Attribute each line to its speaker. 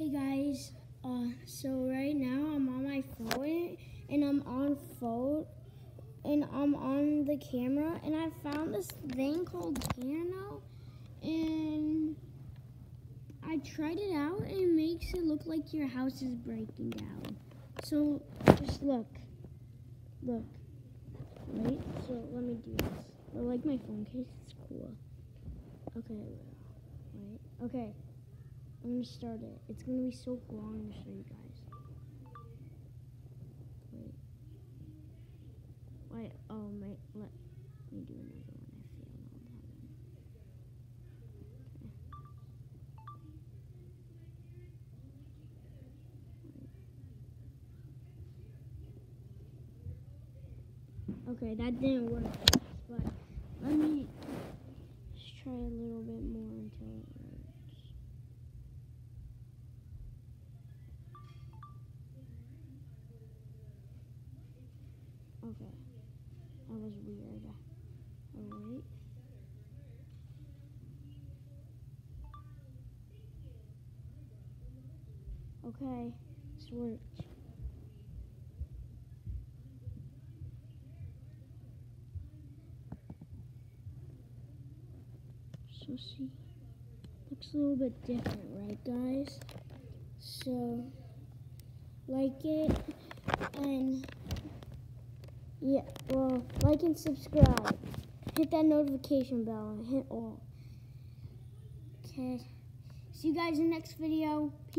Speaker 1: Hey guys, uh, so right now I'm on my phone and I'm on phone and I'm on the camera and I found this thing called Piano and I tried it out and it makes it look like your house is breaking down. So just look, look, right? So let me do this. I like my phone case, it's cool. Okay, right, okay. I'm gonna start it. It's gonna be so long gonna show you guys. Wait. Wait. Oh, my. Let me do another one. I failed on that one. Okay. Okay, that didn't work, but let me just try a little bit more Okay. That was weird. Alright. Okay, worked. So see, looks a little bit different, right guys? So, like it and yeah, well, like and subscribe. Hit that notification bell and hit all. Okay. See you guys in the next video. Peace.